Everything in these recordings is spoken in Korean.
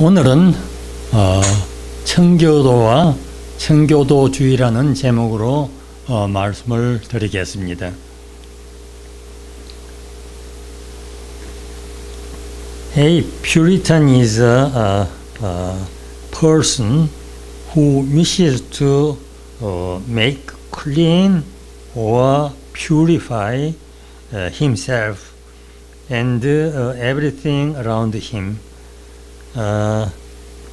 오늘은 어, 청교도와 청교도주의라는 제목으로 어, 말씀을 드리겠습니다. A Puritan is a, a, a person who wishes to uh, make clean or purify uh, himself and uh, everything around him. 어,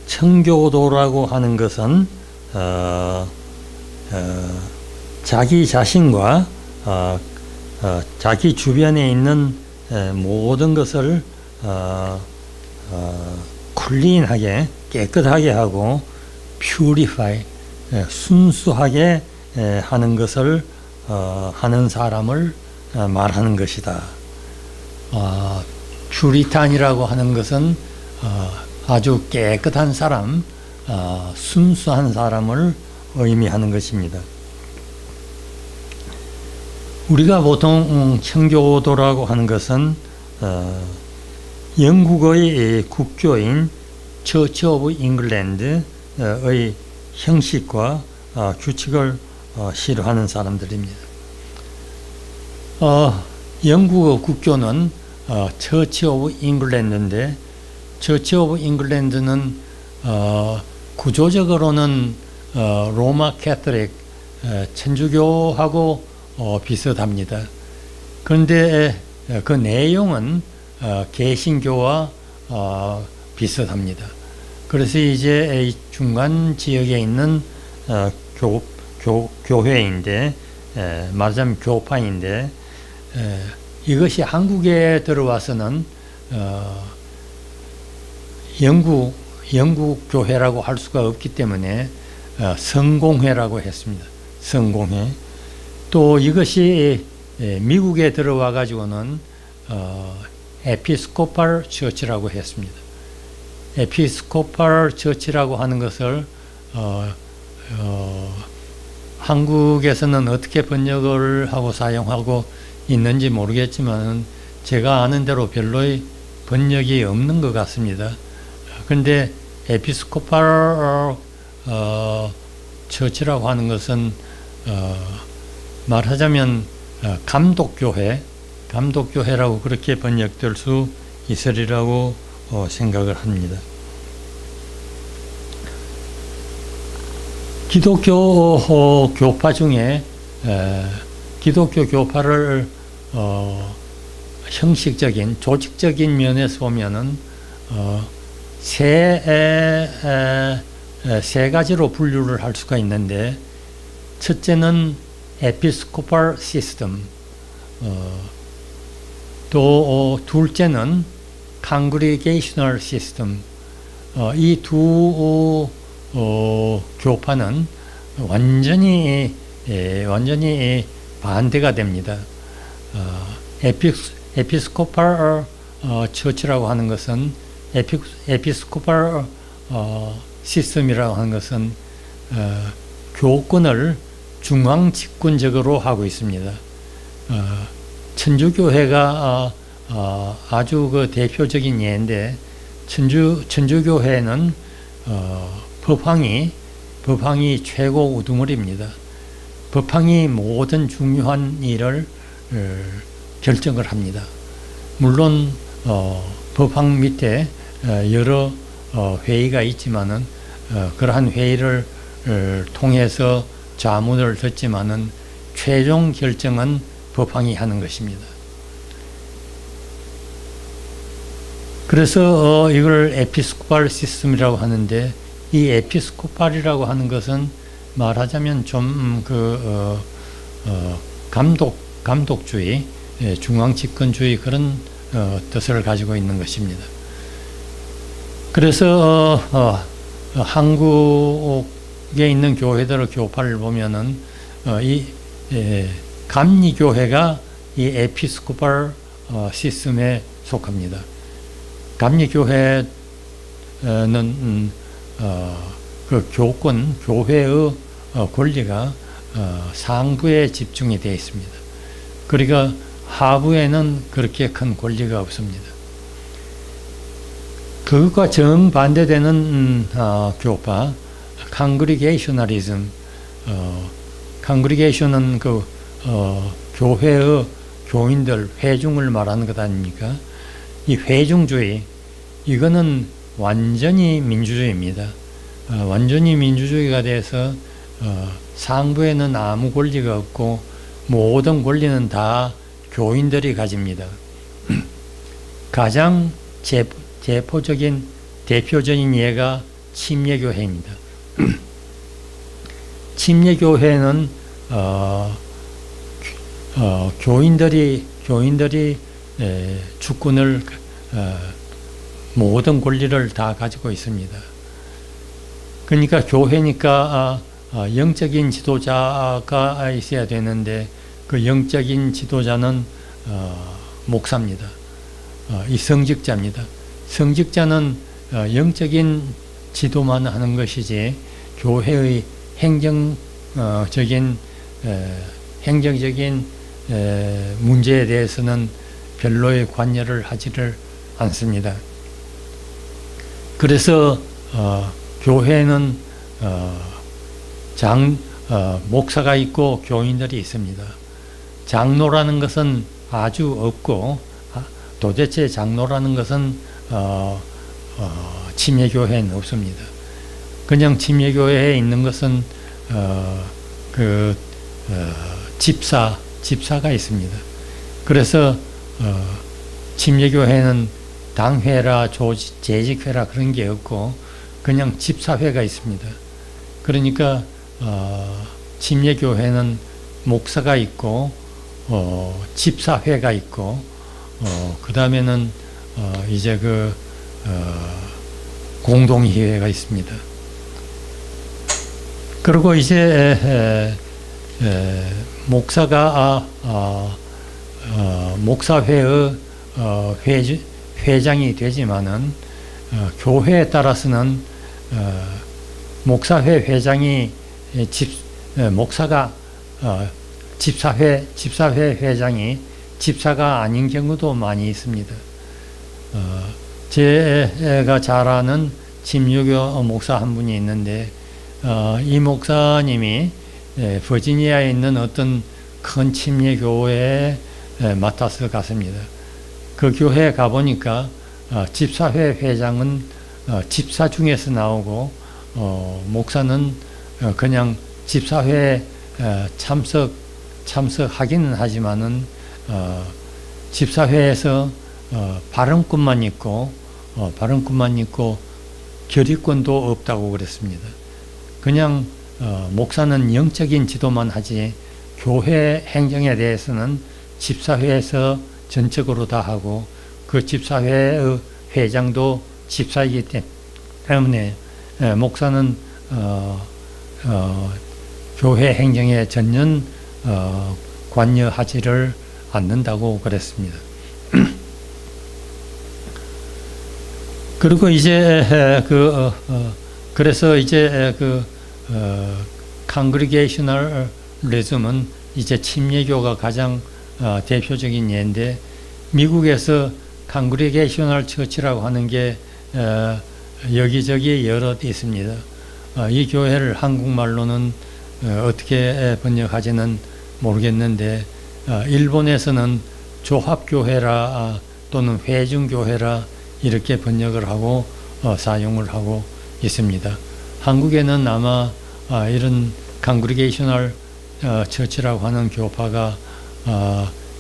청교도라고 하는 것은 어, 어, 자기 자신과 어, 어, 자기 주변에 있는 에, 모든 것을 어, 쿨린하게 깨끗하게 하고 퓨리파이 순수하게 에, 하는 것을 어, 하는 사람을 어, 말하는 것이다. 어, Puritan이라고 하는 것은 어, 아주 깨끗한 사람, 어, 순수한 사람을 의미하는 것입니다. 우리가 보통 음, 청교도라고 하는 것은 어, 영국의 국교인 Church of England의 형식과 어, 규칙을 어, 싫어하는 사람들입니다. 어, 영국의 국교는 Church of England인데 Church of England는 구조적으로는 로마 캐톨릭 천주교하고 비슷합니다. 그런데 그 내용은 개신교와 비슷합니다. 그래서 이제 중간 지역에 있는 교, 교, 교회인데 말하자면 교파인데 이것이 한국에 들어와서는 어, 영국 영국 교회라고 할 수가 없기 때문에 어, 성공회라고 했습니다. 성공회. 또 이것이 미국에 들어와 가지고는 어, Episcopal Church라고 했습니다. Episcopal Church라고 하는 것을 어, 어, 한국에서는 어떻게 번역을 하고 사용하고 있는지 모르겠지만 제가 아는 대로 별도의 번역이 없는 것 같습니다. 근데 Episcopal 어, Church라고 하는 것은 어, 말하자면 어, 감독교회, 감독교회라고 그렇게 번역될 수 있으리라고 어, 생각을 합니다. 기독교 어, 교파 중에 에, 기독교 교파를 어, 형식적인 조직적인 면에서 보면은 어, 세, 세 가지로 분류를 할 수가 있는데 첫째는 에피스코팔 시스템 어, 또 어, 둘째는 congregational system 어, 이두 어, 교파는 완전히 예, 완전히 반대가 됩니다. 어, 에피스, 에피스코팔 어, 처치라고 하는 것은 에피, 에피스코팔 어, 시스템이라고 하는 것은 어, 교권을 중앙 집권적으로 하고 있습니다. 어, 천주교회가 어, 아주 그 대표적인 예인데 천주 천주교회는 법황이 법황이 최고 우두머리입니다. 법황이 모든 중요한 일을 결정을 합니다. 물론 어, 법황 밑에 여러 어, 회의가 있지만은 어, 그러한 회의를 통해서 자문을 듣지만은 최종 결정은 법황이 하는 것입니다. 그래서 어, 이걸 에피스코팔 시스템이라고 하는데 이 에피스코팔이라고 하는 것은 말하자면 좀그 어, 어, 감독 감독주의, 예, 중앙 집권주의 그런 어, 뜻을 가지고 있는 것입니다. 그래서 어, 어, 한국에 있는 교회들의 교파를 보면은 이 예, 감리 교회가 이 에피스코팔 시스템에 속합니다. 감리 교회는 음, 그 교권, 교회의 권리가 상부에 집중이 되어 있습니다. 그러니까 하부에는 그렇게 큰 권리가 없습니다. 그것과 정반대되는 음, 어, 교파 칸그리게이셔널리즘 어, 칸그리게이션은 그 어, 교회의 교인들 회중을 말하는 것 아닙니까? 이 회중주의 이거는 완전히 민주주의입니다. 어, 완전히 민주주의가 돼서 어, 상부에는 아무 권리가 없고 모든 권리는 다 교인들이 가집니다. 가장 제, 제포적인 대표적인 예가 침례교회입니다. 침례교회는 어, 어, 교인들이 교인들이 에, 주권을 어, 모든 권리를 다 가지고 있습니다. 그러니까 교회니까 아, 아, 영적인 지도자가 있어야 되는데 그 영적인 지도자는 어, 목사입니다. 어, 이 성직자입니다. 성직자는 어, 영적인 지도만 하는 것이지 교회의 행정적인 행정적인 문제에 대해서는 별로의 관여를 하지를 않습니다. 그래서 어, 교회는 어, 장 어, 목사가 있고 교인들이 있습니다. 장로라는 것은 아주 없고 아, 도대체 장로라는 것은 어, 어, 침례교회는 없습니다. 그냥 침례교회에 있는 것은 어, 그 어, 집사 집사가 있습니다. 그래서 어, 침례교회는 당회라 조직, 재직회라 그런 게 없고 그냥 집사회가 있습니다. 그러니까 어, 침례교회는 목사가 있고 어, 집사회가 있고 어, 그 다음에는 어, 이제 그 어, 공동회가 있습니다. 그리고 이제 에, 에, 목사가 아, 아, 어, 목사회의 어, 회, 회장이 되지만은 어, 교회에 따라서는 어, 목사회 회장이 집 목사가 어, 집사회 집사회 회장이 집사가 아닌 경우도 많이 있습니다. 어, 제가 잘 아는 침유교 목사 한 분이 있는데 어, 이 목사님이 버지니아에 있는 어떤 큰 침례 교회에 맡아서 갔습니다. 그 교회에 가보니까 집사회 회장은 집사 중에서 나오고 목사는 그냥 집사회에 참석 참석하기는 하지만은 어, 집사회에서 어, 발언권만 있고 어, 발언권만 있고 결의권도 없다고 그랬습니다. 그냥 어, 목사는 영적인 지도만 하지 교회 행정에 대해서는 집사회에서 전적으로 다 하고 그 집사회의 회장도 집사이기 때문에 에, 목사는 어, 어, 교회 행정에 전혀 어, 관여하지를 않는다고 그랬습니다. 그리고 이제 그 어, 어, 그래서 이제 그 칸그리게이셔널리즘은 이제 침례교가 가장 어, 대표적인 예인데 미국에서 칸그리게이셔널 처치라고 하는 게 어, 여기저기 여러 있습니다. 어, 이 교회를 한국말로는 어, 어떻게 번역하지는 모르겠는데 어, 일본에서는 조합교회라 아, 또는 회중교회라 이렇게 번역을 하고 사용을 하고 있습니다. 한국에는 아마 아, 이런 강그리게이셔널 Church라고 하는 교파가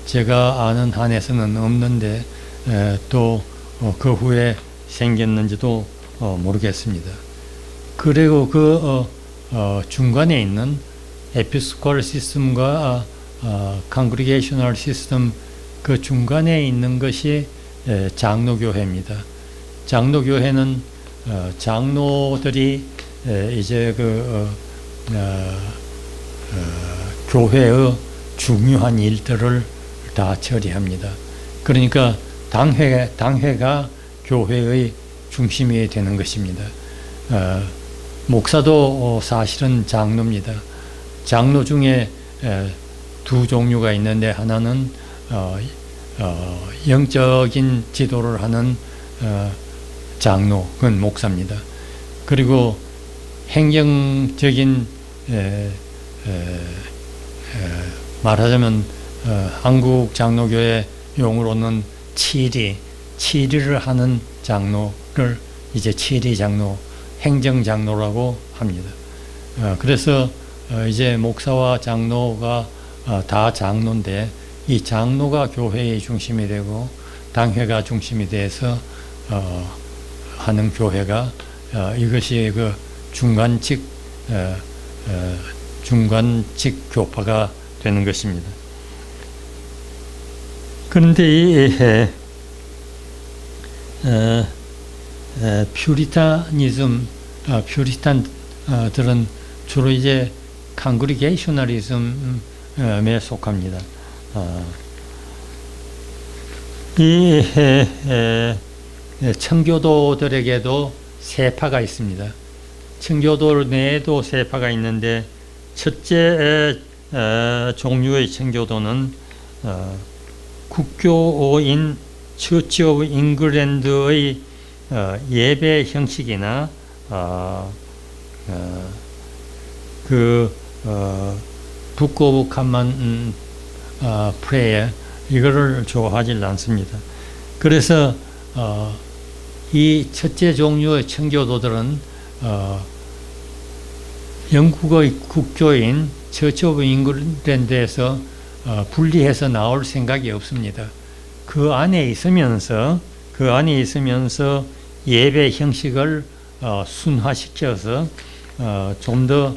제가 아는 한에서는 없는데 또 그 후에 생겼는지도 모르겠습니다. 그리고 그 어, 어, 중간에 있는 Episcopal system과 어, Congregational system 그 중간에 있는 것이 에, 장로교회입니다. 장로교회는 어, 장로들이 에, 이제 그 어, 어, 어, 교회의 중요한 일들을 다 처리합니다. 그러니까 당회 당회가 교회의 중심이 되는 것입니다. 어, 목사도 어, 사실은 장로입니다. 장로 중에 두 종류가 있는데 하나는 어, 어, 영적인 지도를 하는 장로, 그건 목사입니다. 그리고 행정적인 말하자면 어, 한국 장로교의 용어로는 치리, 치리를 하는 장로를 이제 치리 장로, 행정 장로라고 합니다. 어, 그래서 어, 이제 목사와 장로가 어, 다 장로인데 이 장로가 교회의 중심이 되고 당회가 중심이 돼서 어, 하는 교회가 어, 이것이 그 중간직 어, 어, 중간직 교파가 되는 것입니다. 그런데 이 에, 에, 퓨리타니즘, 아, 퓨리탄들은 주로 이제 칸그리게이셔널리즘에 속합니다. 아, 이 청교도들에게도 세파가 있습니다. 청교도 내에도 세파가 있는데 첫째 에, 종류의 청교도는 어, 국교인 Church of England의 어, 예배 형식이나 어, 어, 그 어, Book of Common 음, 어, Prayer 이거를 좋아하지 않습니다. 그래서 어, 이 첫째 종류의 청교도들은 어, 영국의 국교인 Church of England에서 어, 분리해서 나올 생각이 없습니다. 그 안에 있으면서 그 안에 있으면서 예배 형식을 어, 순화시켜서 어, 좀더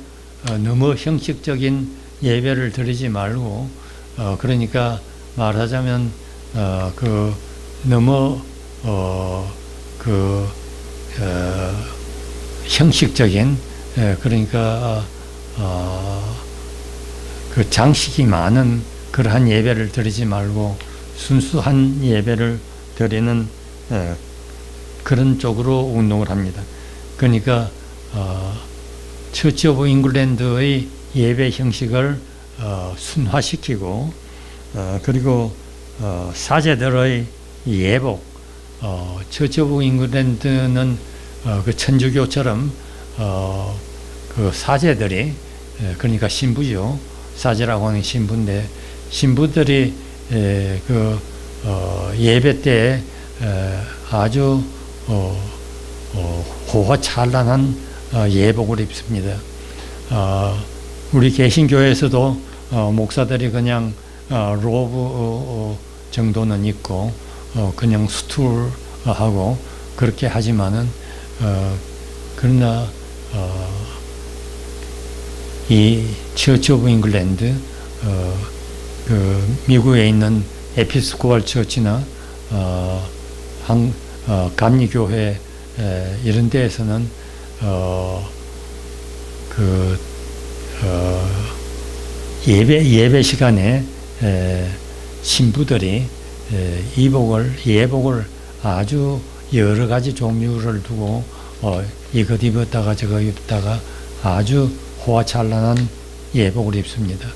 어, 너무 형식적인 예배를 드리지 말고 어, 그러니까 말하자면 어, 그 너무 그 형식적인 예, 그러니까 그 장식이 많은 그러한 예배를 드리지 말고 순수한 예배를 드리는 예, 그런 쪽으로 운동을 합니다. 그러니까 어, Church of England의 예배 형식을 어, 순화시키고 어, 그리고 어, 사제들의 예복 어, 잉글랜드는 어, 그 천주교처럼 어, 그 사제들이 예, 그러니까 신부죠 사제라고 하는 신부인데 신부들이 에, 그 어, 예배 때 에, 아주 어, 어, 호화찬란한 어, 예복을 입습니다. 어, 우리 개신교에서도 어, 목사들이 그냥 어, 로브 정도는 입고 그냥 수툴하고 그렇게 하지만은 그러나 이 Church of England 그 미국에 있는 Episcopal Church나 어, 한, 어, 감리교회 에, 이런 데에서는 어, 그 어, 예배 예배 시간에 에, 신부들이 에, 이복을 예복을 아주 여러 가지 종류를 두고 어, 이것 입었다가 저거 입다가 아주 호화찬란한 예복을 입습니다.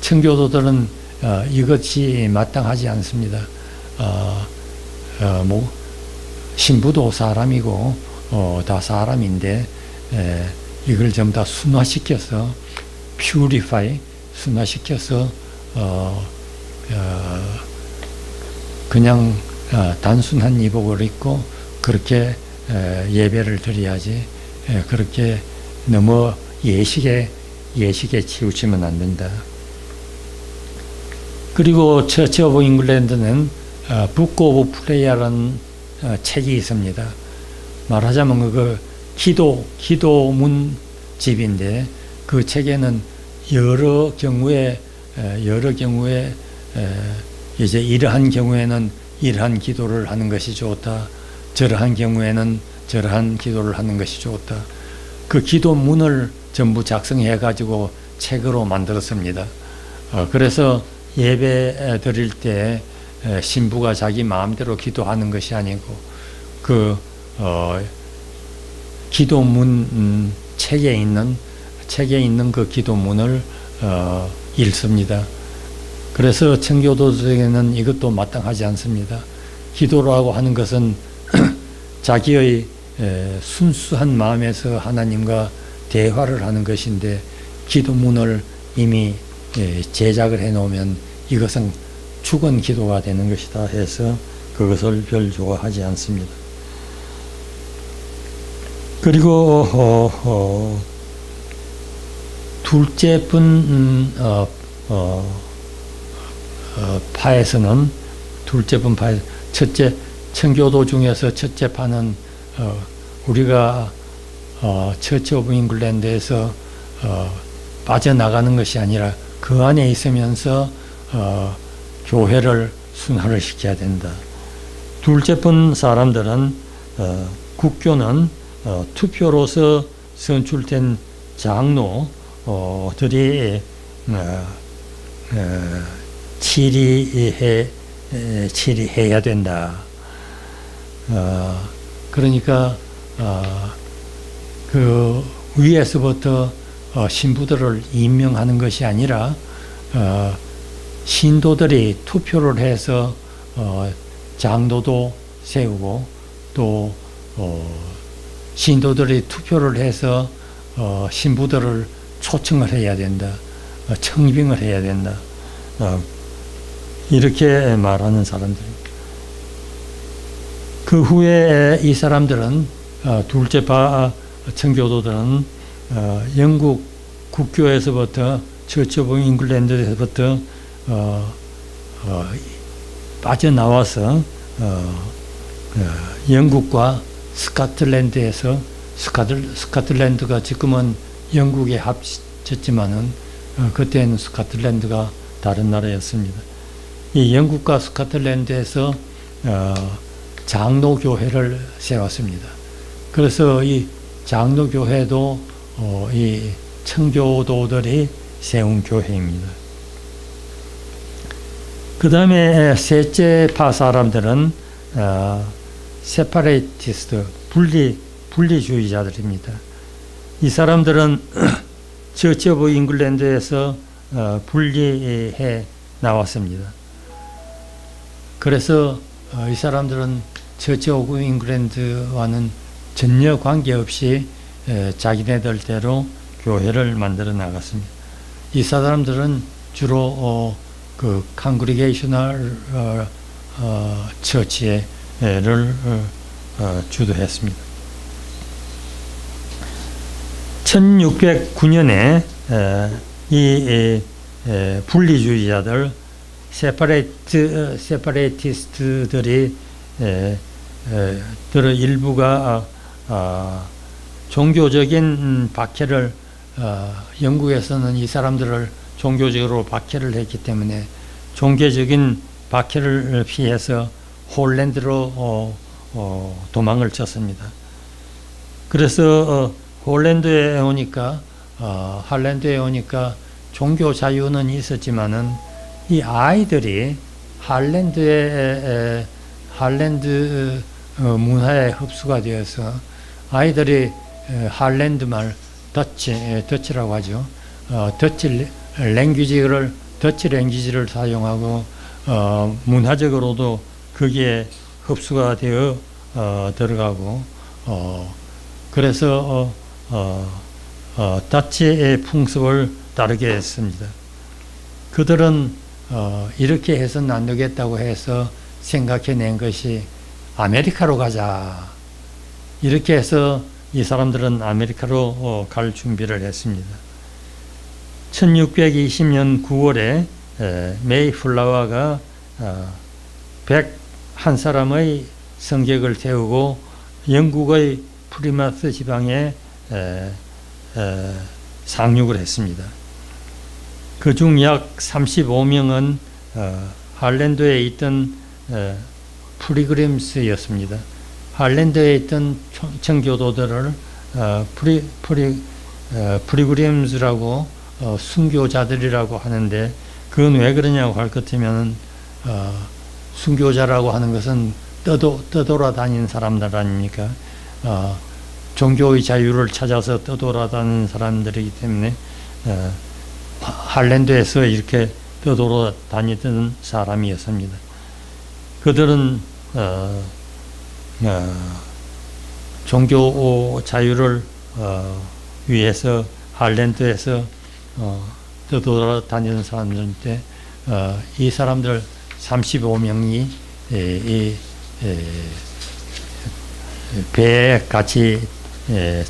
청교도들은 어, 이것이 마땅하지 않습니다. 어, 어, 뭐, 신부도 사람이고 어, 다 사람인데 에, 이걸 전부 다 순화시켜서 퓨리파이 순화시켜서 어, 어, 그냥 단순한 의복을 입고 그렇게 예배를 드려야지 그렇게 너무 예식에 예식에 치우치면 안 된다. 그리고 Church of England는 Book of Prayer라는 어, 책이 있습니다. 말하자면 그 기도 기도문 집인데 그 책에는 여러 경우에 여러 경우에 이제 이러한 경우에는 이러한 기도를 하는 것이 좋다. 저러한 경우에는 저러한 기도를 하는 것이 좋다. 그 기도문을 전부 작성해 가지고 책으로 만들었습니다. 어, 그래서 예배 드릴 때 신부가 자기 마음대로 기도하는 것이 아니고 그 어, 기도문 음, 책에 있는 책에 있는 그 기도문을 어, 읽습니다. 그래서 청교도들에게는 이것도 마땅하지 않습니다. 기도라고 하는 것은 자기의 에, 순수한 마음에서 하나님과 대화를 하는 것인데 기도문을 이미 에, 제작을 해놓으면 이것은 죽은 기도가 되는 것이다 해서 그것을 별 좋아하지 않습니다. 그리고 어, 어, 둘째 분 음, 어, 어, 어, 파에서는 둘째 분 파에 첫째 청교도 중에서 첫째 파는 어, 우리가 어, Church of England에서 어, 빠져나가는 것이 아니라 그 안에 있으면서 어, 교회를 순화를 시켜야 된다. 둘째 분 사람들은 어, 국교는 어, 투표로서 선출된 장로 들이 어, 어, 치리해 치리해야 된다. 어, 그러니까 어, 그 위에서부터 어, 신부들을 임명하는 것이 아니라 어, 신도들이 투표를 해서 어, 장도도 세우고 또 어, 신도들이 투표를 해서 어, 신부들을 초청을 해야 된다. 어, 청빙을 해야 된다. 어, 이렇게 말하는 사람들입니다. 그 후에 이 사람들은 어, 둘째 바 청교도들은 어, 영국 국교에서부터 Church of England에서부터 빠져나와서 영국과 스카틀랜드에서 스카틀, 스카틀랜드가 지금은 영국에 합쳤지만은 어, 그때는 스카틀랜드가 다른 나라였습니다. 이 영국과 스카틀랜드에서 어, 장로교회를 세웠습니다. 그래서 이 장로교회도 어, 이 청교도들이 세운 교회입니다. 그 다음에 셋째 파 사람들은 어, Separatist 분리 분리주의자들입니다. 이 사람들은 Church of England에서 어, 분리해 나왔습니다. 그래서 어, 이 사람들은 Church of England와는 전혀 관계없이 에, 자기네들대로 교회를 만들어 나갔습니다. 이 사람들은 주로 어, 그 Congregational 어, 어, 처치를 어, 어, 주도했습니다. 1609년에 이 분리주의자들 세파레트 세파레티스트들이 들의 일부가 어, 종교적인 박해를 어, 영국에서는 이 사람들을 종교적으로 박해를 했기 때문에 종교적인 박해를 피해서 홀랜드로 어, 어, 도망을 쳤습니다. 그래서 어, 홀랜드에 오니까 어, 할랜드에 오니까 종교 자유는 있었지만은 이 아이들이 할랜드의 할랜드 어, 문화에 흡수가 되어서 아이들이 할랜드 말 Dutch Dutch라고 하죠. 어, Dutch language를 Dutch language를 사용하고 어, 문화적으로도 그게 흡수가 되어 어, 들어가고 어, 그래서 어, 다치의 풍습을 따르게 했습니다. 그들은 어, 이렇게 해서는 안 되겠다고 해서 생각해낸 것이 아메리카로 가자. 이렇게 해서 이 사람들은 아메리카로 어, 갈 준비를 했습니다. 1620년 9월에 메이플라워가 101사람의 승객을 태우고 영국의 플리마스 지방에 상륙을 했습니다. 그 중 약 35명은 어, 할랜드에 있던 Pilgrims였습니다. 할랜드에 있던 청교도들을 어, 프리, 프리, Pilgrims라고 순교자들이라고 하는데 그건 왜 그러냐고 할 것 같으면 순교자라고 하는 것은 떠도, 떠돌아다니는 사람들 아닙니까? 어, 종교의 자유를 찾아서 떠돌아다니는 사람들이기 때문에 어, 할랜드에서 이렇게 떠돌아다니던 사람이었습니다. 그들은 어, 어, 종교 자유를 어, 위해서 할랜드에서 어, 떠돌아다니는 사람들인데 어, 이 사람들 35명이 에, 이 에, 배에 같이 에,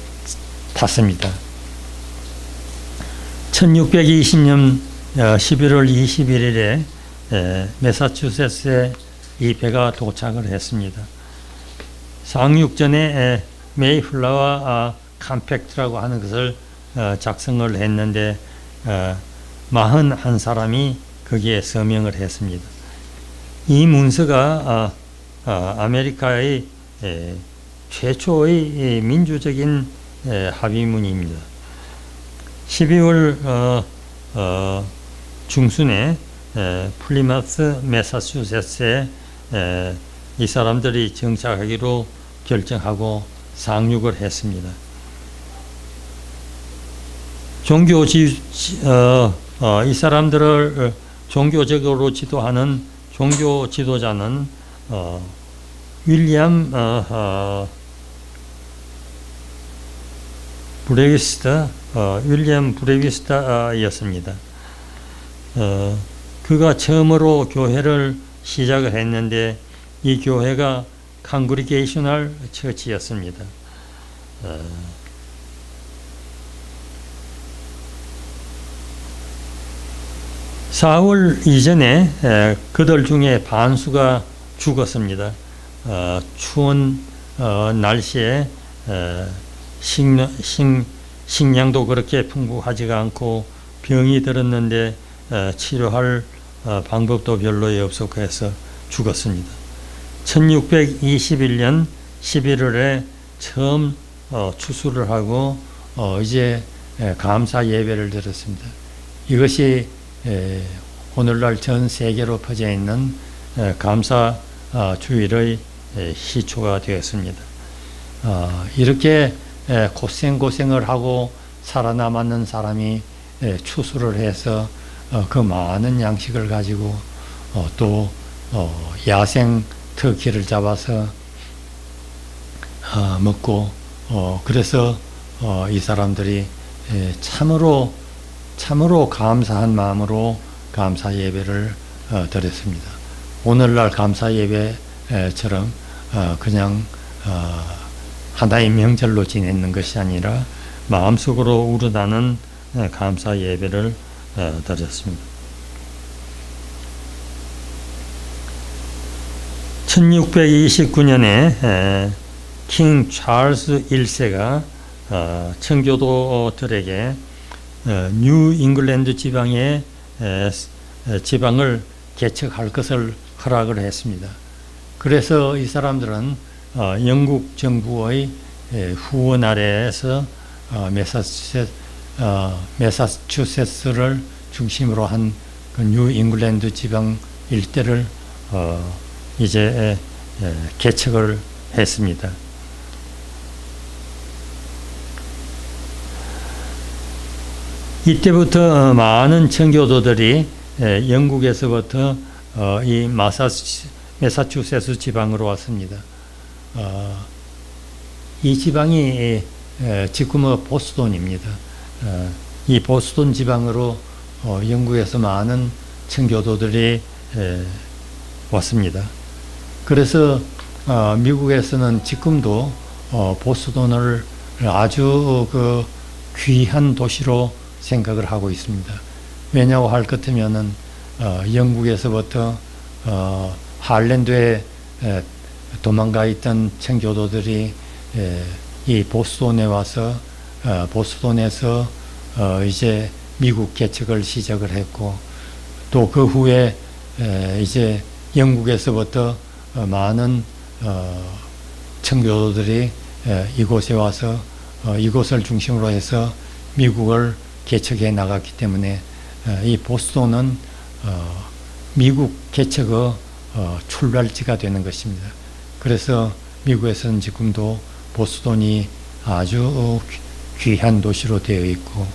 탔습니다. 1620년 11월 21일에 메사추세츠에 이 배가 도착을 했습니다. 상륙전에 Mayflower 아, Compact라고 하는 것을 어, 작성을 했는데 41사람이 거기에 서명을 했습니다. 이 문서가 아, 아, 아메리카의 최초의 민주적인 합의문입니다. 12월 어, 어, 중순에 플리마스 메사추세츠에 이 사람들이 정착하기로 결정하고 상륙을 했습니다. 종교 지, 어, 어, 이 사람들을 종교적으로 지도하는 종교 지도자는 어, 윌리엄 어, 어, 브레위스타 어, 윌리엄 브레위스타였습니다. 어, 그가 처음으로 교회를 시작을 했는데 이 교회가 칸그리게이셔널 처치였습니다. 어, 4월 이전에 그들 중에 반수가 죽었습니다. 어, 추운 어, 날씨에 식, 식, 식량도 그렇게 풍부하지가 않고 병이 들었는데 치료할 어, 방법도 별로 없었고 해서 죽었습니다. 1621년 11월에 처음 추수를 하고 이제 감사 예배를 드렸습니다. 이것이 오늘날 전 세계로 퍼져 있는 감사 어, 주일의 시초가 되었습니다. 어, 이렇게 고생 고생을 하고 살아남았는 사람이 추수를 해서 어, 그 많은 양식을 가지고 또 야생 터키를 잡아서 먹고 그래서 이 사람들이 참으로 참으로 감사한 마음으로 감사 예배를 어, 드렸습니다. 오늘날 감사 예배처럼 어, 그냥 어, 하나의 명절로 지내는 것이 아니라 마음속으로 우러나는 감사 예배를 드렸습니다. 1629년에 King Charles 1세가 청교도들에게 어, 뉴 잉글랜드 지방의 지방을 개척할 것을 허락을 했습니다. 그래서 이 사람들은 어, 영국 정부의 후원 아래에서 어, 메사추세츠, 를 중심으로 한뉴 그 잉글랜드 지방 일대를 이제 개척을 했습니다. 이때부터 많은 청교도들이 영국에서부터 어, 이 마사추, 메사추세츠 지방으로 왔습니다. 어, 이 지방이 지금의 보스톤입니다. 어, 이 보스톤 지방으로 영국에서 많은 청교도들이 왔습니다. 그래서 미국에서는 지금도 보스톤을 아주 그 귀한 도시로 생각을 하고 있습니다. 왜냐고 할 것이면은 어, 영국에서부터 어, 할랜드에 에, 도망가 있던 청교도들이 에, 이 보스톤에 와서 어, 보스톤에서 어, 이제 미국 개척을 시작을 했고 또 그 후에 에, 이제 영국에서부터 어, 많은 어, 청교도들이 이곳에 와서 이곳을 중심으로 해서 미국을 개척해 나갔기 때문에 어, 이 보스톤은 어, 미국 개척의 어, 출발지가 되는 것입니다. 그래서 미국에서는 지금도 보스톤이 아주 귀한 도시로 되어 있고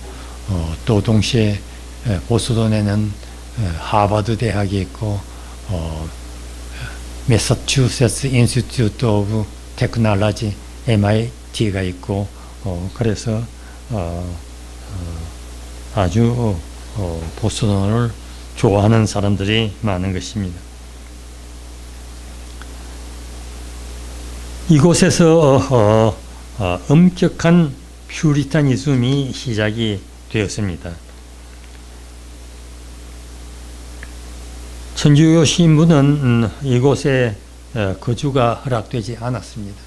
또 동시에 보스톤에는 하버드 대학이 있고 Massachusetts Institute of Technology MIT가 있고 어, 그래서 어, 어, 아주 어, 보스턴을 좋아하는 사람들이 많은 것입니다. 이곳에서 어, 어, 엄격한 Puritanism이 시작이 되었습니다. 천주교 신부는 음, 이곳에 어, 거주가 허락되지 않았습니다.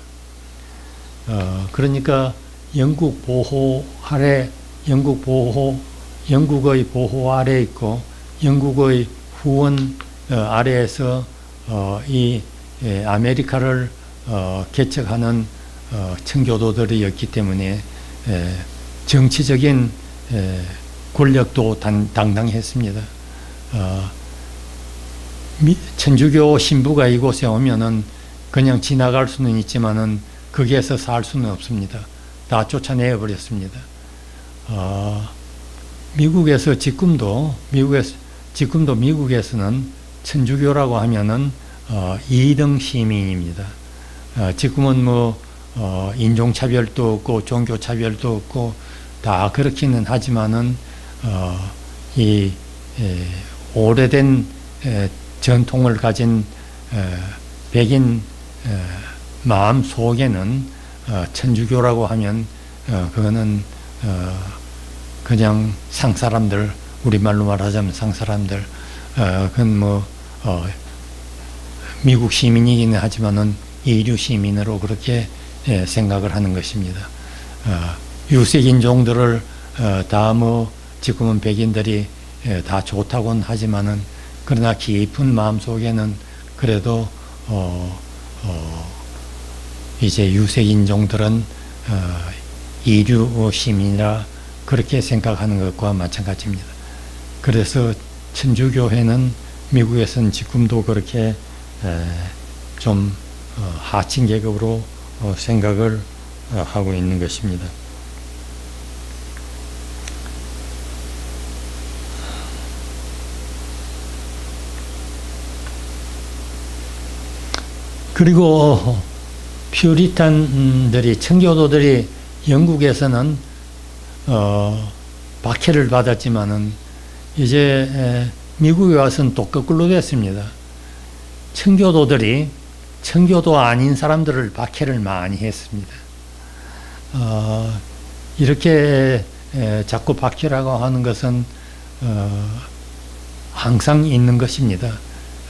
어, 그러니까 영국 보호 아래, 영국 보호, 영국의 보호 아래 있고 영국의 후원 어, 아래에서 어, 이 예, 아메리카를 어, 개척하는 어, 청교도들이었기 때문에 에, 정치적인 에, 권력도 단, 당당했습니다. 어, 미, 천주교 신부가 이곳에 오면은 그냥 지나갈 수는 있지만은 거기에서 살 수는 없습니다. 다 쫓아내 버렸습니다. 어, 미국에서 지금도 미국에서 지금도 미국에서는 천주교라고 하면은 어, 2등 시민입니다. 어, 지금은 뭐 어, 인종차별도 없고 종교차별도 없고 다 그렇기는 하지만은 어, 이 에, 오래된 에, 전통을 가진 에, 백인 에, 마음 속에는 어, 천주교라고 하면 어, 그거는 어, 그냥 상 사람들 우리말로 말하자면 상 사람들 어, 그건 뭐 어, 미국 시민이기는 하지만은 이류 시민으로 그렇게 예, 생각을 하는 것입니다. 어, 유색 인종들을 어, 다뭐 지금은 백인들이 예, 다 좋다고는 하지만은 그러나 깊은 마음 속에는 그래도 어, 어, 이제 유색 인종들은 어, 이류 시민이라 그렇게 생각하는 것과 마찬가지입니다. 그래서 천주교회는 미국에서는 지금도 그렇게 에, 좀 어, 하층 계급으로 어, 생각을 어, 하고 있는 것입니다. 그리고 퓨리탄들이 청교도들이 영국에서는 어, 박해를 받았지만은 이제 미국에 와서는 또 거꾸로 됐습니다. 청교도들이 청교도 아닌 사람들을 박해를 많이 했습니다. 어, 이렇게 에, 자꾸 박해라고 하는 것은 어, 항상 있는 것입니다.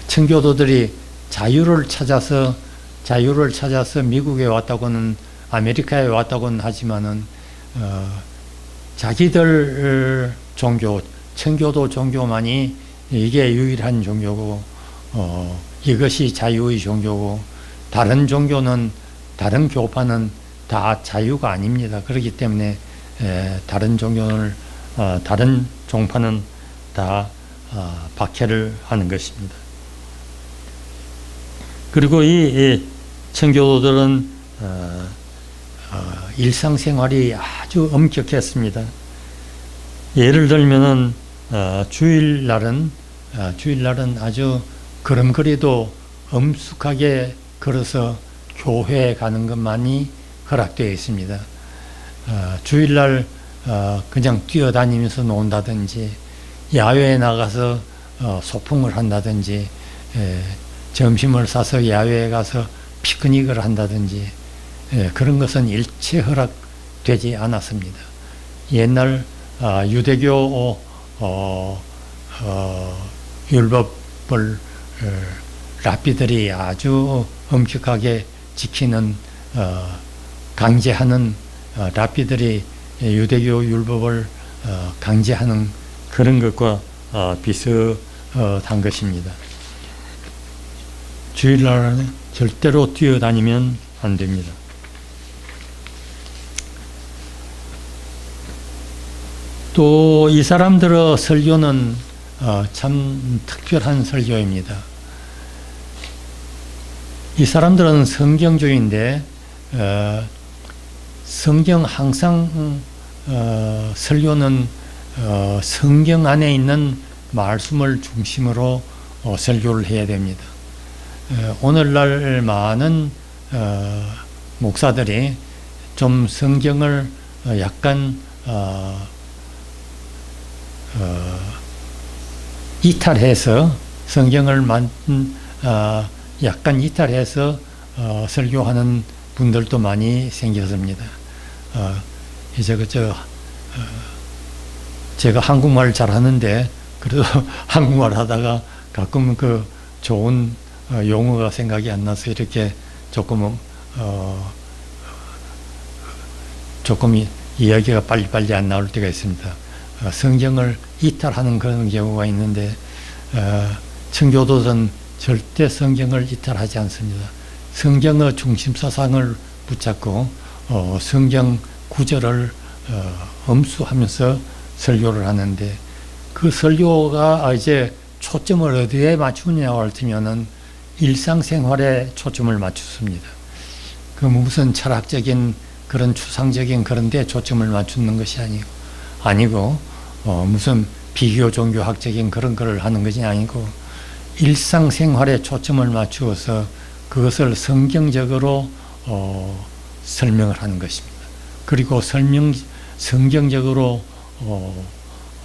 청교도들이 자유를 찾아서 자유를 찾아서 미국에 왔다고는 아메리카에 왔다고는 하지만은 어, 자기들 종교 청교도 종교만이 이게 유일한 종교고 어, 이것이 자유의 종교고 다른 종교는 다른 교파는 다 자유가 아닙니다. 그렇기 때문에 에, 다른 종교를 어, 다른 종파는 다 어, 박해를 하는 것입니다. 그리고 이, 이 청교도들은 어, 어, 일상생활이 아주 엄격했습니다. 예를 들면은 어, 주일날은 어, 주일날은 아주 걸음걸이도 엄숙하게 걸어서 교회에 가는 것만이 허락되어 있습니다. 어, 주일날 어, 그냥 뛰어다니면서 논다든지 야외에 나가서 어, 소풍을 한다든지 에, 점심을 사서 야외에 가서 피크닉을 한다든지 에, 그런 것은 일체 허락되지 않았습니다. 옛날 아, 유대교 어, 어, 율법을 어, 라비들이 아주 엄격하게 지키는 어, 강제하는 어, 라비들이 유대교 율법을 어, 강제하는 그런 것과 어, 비슷한 것입니다. 주일날은 절대로 뛰어다니면 안 됩니다. 또 이 사람들의 설교는 어, 참 특별한 설교입니다. 이 사람들은 성경주의인데 어, 성경 항상 어, 설교는 어, 성경 안에 있는 말씀을 중심으로 어, 설교를 해야 됩니다. 어, 오늘날 많은 어, 목사들이 좀 성경을 어, 약간 이탈해서 성경을 만, 어, 약간 이탈해서 어, 설교하는 분들도 많이 생겼습니다. 어, 이제 그저 어, 제가 한국말 잘하는데 그래도 한국말 하다가 가끔 그 좋은 어, 용어가 생각이 안 나서 이렇게 조금 어, 조금 이야기가 빨리빨리 안 나올 때가 있습니다. 어, 성경을 이탈하는 그런 경우가 있는데 어, 청교도는 절대 성경을 이탈하지 않습니다. 성경의 중심 사상을 붙잡고 어, 성경 구절을 어, 엄수하면서 설교를 하는데 그 설교가 이제 초점을 어디에 맞추냐고 할때면은 일상생활에 초점을 맞추습니다. 그 무슨 철학적인 그런 추상적인 그런 데 초점을 맞추는 것이 아니고 아니고 어, 무슨 비교 종교학적인 그런 거를 하는 것이 아니고 일상생활에 초점을 맞추어서 그것을 성경적으로 어, 설명을 하는 것입니다. 그리고 설명 성경적으로 어,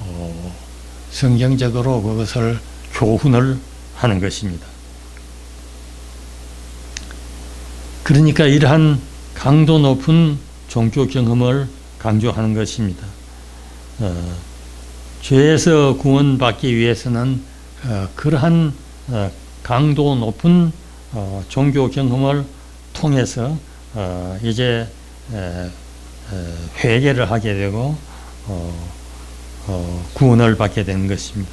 어, 성경적으로 그것을 교훈을 하는 것입니다. 그러니까 이러한 강도 높은 종교 경험을 강조하는 것입니다. 어, 죄에서 구원받기 위해서는 어, 그러한 어, 강도 높은 어, 종교 경험을 통해서 어, 이제 에, 회개를 하게 되고 어, 구원을 받게 되는 것입니다.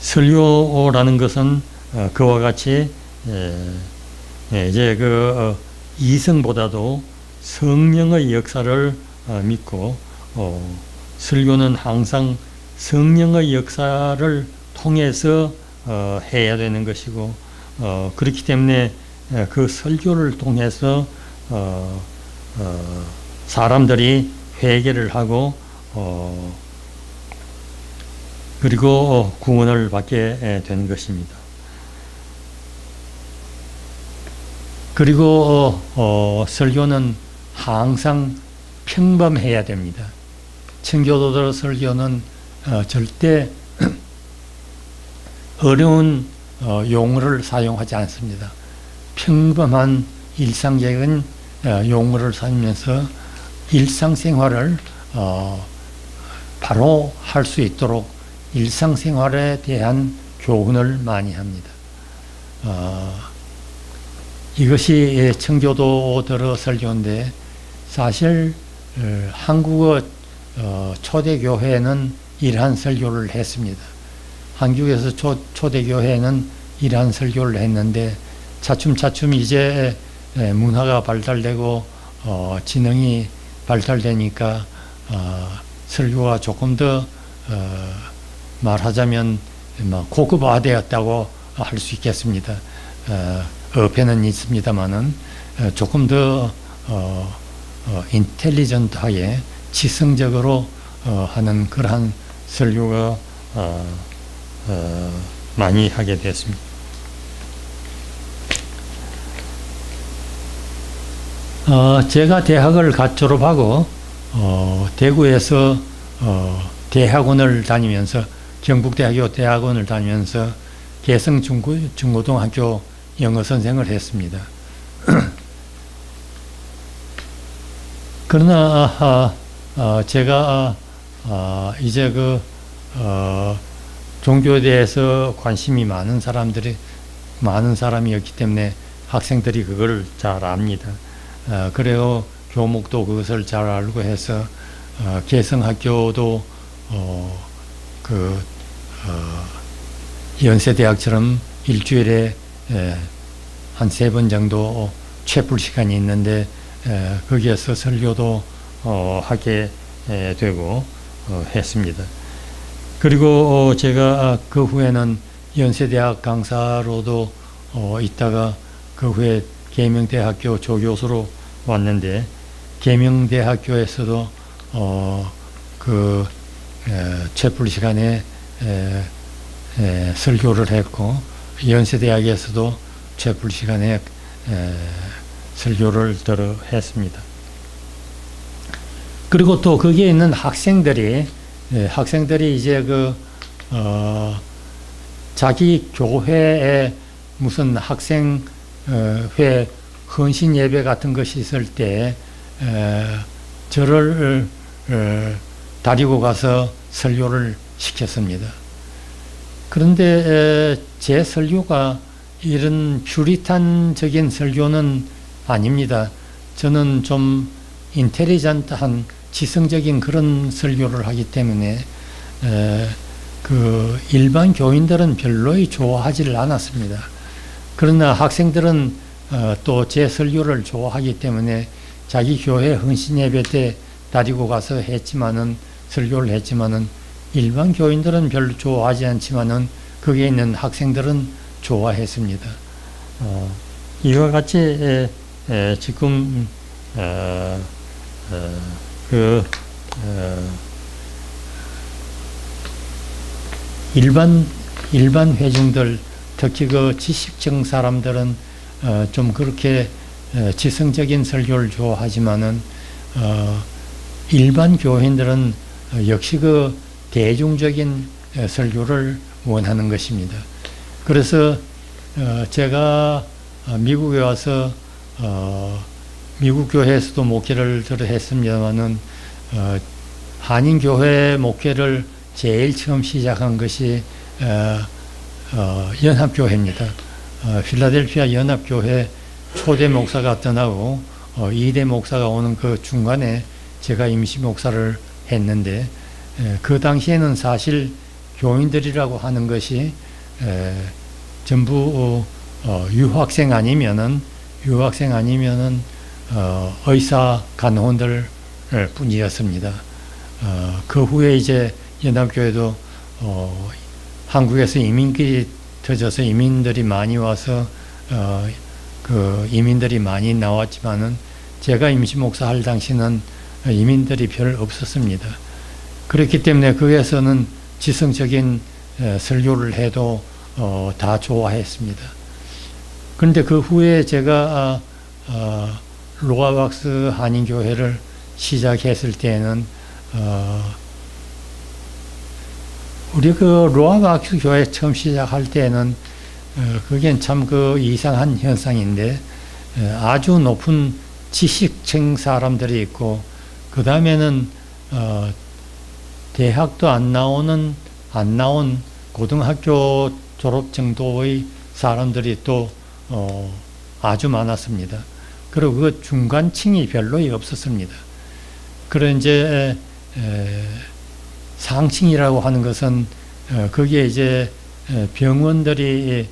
설교라는 것은 그와 같이 이제 그 이성보다도 성령의 역사를 믿고 설교는 항상 성령의 역사를 통해서 어, 해야 되는 것이고 어, 그렇기 때문에 그 설교를 통해서 어, 어, 사람들이 회개를 하고 어, 그리고 구원을 받게 되는 것입니다. 그리고 어, 설교는 항상 평범해야 됩니다. 청교도들 설교는 절대 어려운 어, 용어를 사용하지 않습니다. 평범한 일상적인 어, 용어를 사용하면서 일상생활을 어, 바로 할 수 있도록 일상생활에 대한 교훈을 많이 합니다. 어, 이것이 청교도들의 설교인데 사실 어, 한국어 어, 초대교회는 이러한 설교를 했습니다. 한국에서 초, 초대교회는 이러한 설교를 했는데 차츰차츰 이제 문화가 발달되고 어, 지능이 발달되니까 어, 설교가 조금 더 어, 말하자면 뭐 고급화되었다고 할 수 있겠습니다. 어, 어폐는 있습니다만은 어, 조금 더 어, 어, 인텔리전트하게 지성적으로 어, 하는 그러한 설교가 어, 어, 많이 하게 됐습니다. 어, 제가 대학을 갓 졸업하고 어, 대구에서 어, 대학원을 다니면서 경북대학교 대학원을 다니면서 개성 중고, 중고등학교 영어 선생을 했습니다. 그러나 어, 제가 어, 이제 그 어, 종교에 대해서 관심이 많은 사람들이 많은 사람이었기 때문에 학생들이 그걸 잘 압니다. 어, 그래요 교목도 그것을 잘 알고 해서 어, 개성학교도 어, 그 어, 연세대학처럼 일주일에 한 세 번 정도 채플 시간이 있는데 에, 거기에서 설교도 어, 하게 에, 되고 어, 했습니다. 그리고 어, 제가 아, 그 후에는 연세대학 강사로도 어, 있다가 그 후에 계명대학교 조교수로 왔는데 계명대학교에서도 어, 그 채플 시간에 에, 에, 설교를 했고 연세대학에서도 채플 시간에 에, 설교를 들어 했습니다. 그리고 또 거기에 있는 학생들이 예, 학생들이 이제 그 어, 자기 교회에 무슨 학생회 헌신 예배 같은 것이 있을 때 에, 저를 에, 다리고 가서 설교를 시켰습니다. 그런데 에, 제 설교가 이런 퓨리탄적인 설교는 아닙니다. 저는 좀 인텔리전트한 지성적인 그런 설교를 하기 때문에 에, 그 일반 교인들은 별로 좋아하지를 않았습니다. 그러나 학생들은 어, 또제 설교를 좋아하기 때문에 자기 교회 헌신 예배 때 다리고 가서 했지만은 설교를 했지만은 일반 교인들은 별로 좋아하지 않지만은 거기에 있는 학생들은 좋아했습니다. 어, 이와 같이 에, 에, 지금 어, 어, 그 어, 일반 일반 회중들 특히 그 지식층 사람들은 어, 좀 그렇게 어, 지성적인 설교를 좋아하지만은 어, 일반 교인들은 역시 그 대중적인 설교를 원하는 것입니다. 그래서 제가 미국에 와서 미국 교회에서도 목회를 들어 했습니다만은 한인 교회 목회를 제일 처음 시작한 것이 어, 연합교회입니다. 어, 필라델피아 연합교회 초대 목사가 떠나고 어, 2대 목사가 오는 그 중간에 제가 임시 목사를 했는데 에, 그 당시에는 사실 교인들이라고 하는 것이 에, 전부 어, 유학생 아니면은 유학생 아니면은 어, 의사 간호원들 뿐이었습니다. 어, 그 후에 이제 연합교회도 어, 한국에서 이민길이 터져서 이민들이 많이 와서 어, 그 이민들이 많이 나왔지만은 제가 임시 목사 할 당시는 이민들이 별 없었습니다. 그렇기 때문에 거기에서는 지성적인 설교를 해도 어, 다 좋아했습니다. 그런데 그 후에 제가 어, 로아박스 한인교회를 시작했을 때에는 어, 우리 그 로아박스 교회 처음 시작할 때는 어, 그게 참 그 이상한 현상인데 어, 아주 높은 지식층 사람들이 있고 그 다음에는 어, 대학도 안 나오는 안 나온 고등학교 졸업 정도의 사람들이 또 어, 아주 많았습니다. 그리고 그 중간층이 별로 없었습니다. 그런 이제 에, 상층이라고 하는 것은 어, 거기에 이제 병원들이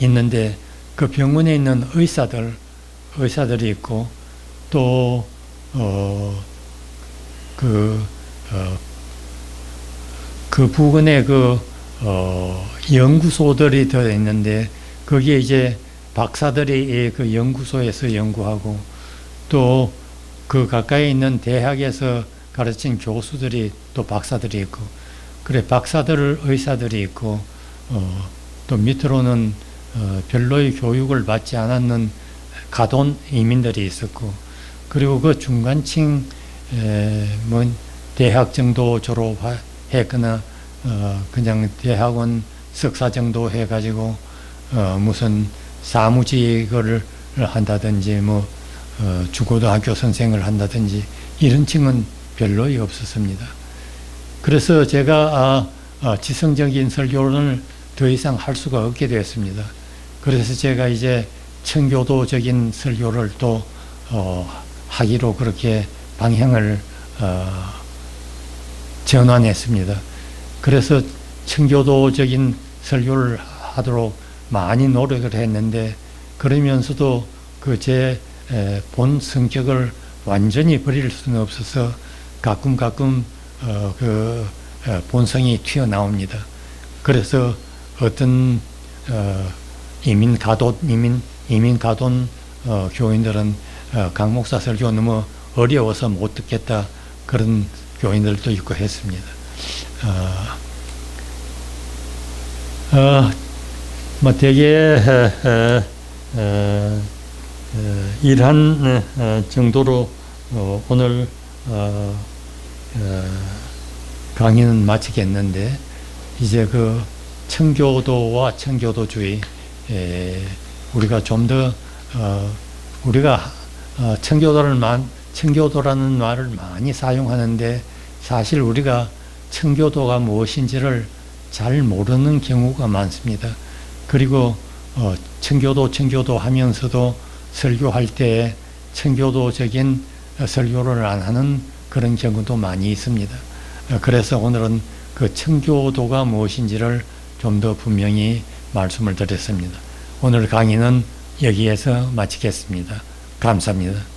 있는데 그 병원에 있는 의사들 의사들이 있고 또 어, 그, 어, 그 부근에 그, 어, 연구소들이 더 있는데, 거기에 이제 박사들이 그 연구소에서 연구하고, 또 그 가까이 있는 대학에서 가르친 교수들이 또 박사들이 있고 그래 박사들 의사들이 있고 어, 또 밑으로는 어, 별로의 교육을 받지 않았는 가돈 이민들이 있었고 그리고 그 중간층 에, 뭐 대학 정도 졸업했거나 어, 그냥 대학원 석사 정도 해가지고 어, 무슨 사무직을 한다든지 뭐 어, 중고등학교 선생을 한다든지 이런 층은 별로 없었습니다. 그래서 제가 아, 아, 지성적인 설교를 더 이상 할 수가 없게 되었습니다. 그래서 제가 이제 청교도적인 설교를 또 어, 하기로 그렇게 방향을 어, 전환했습니다. 그래서 청교도적인 설교를 하도록 많이 노력을 했는데 그러면서도 그 제 본 성격을 완전히 버릴 수는 없어서 가끔 가끔 어, 그 어, 본성이 튀어나옵니다. 그래서 어떤 어, 이민 가돈 이민 이민 가돈 어, 교인들은 어, 강 목사 설교 너무 어려워서 못 듣겠다 그런 교인들도 있고 했습니다. 어, 뭐 되게 어, 어, 정도로 어, 오늘 어, 어, 강의는 마치겠는데 이제 그 청교도와 청교도주의 에, 우리가 좀더 어, 우리가 어, 청교도를 만 청교도라는 말을 많이 사용하는데 사실 우리가 청교도가 무엇인지를 잘 모르는 경우가 많습니다. 그리고 어, 청교도 청교도 하면서도 설교할 때 청교도적인 설교를 안 하는 그런 경우도 많이 있습니다. 어, 그래서 오늘은 그 청교도가 무엇인지를 좀 더 분명히 말씀을 드렸습니다. 오늘 강의는 여기에서 마치겠습니다. 감사합니다.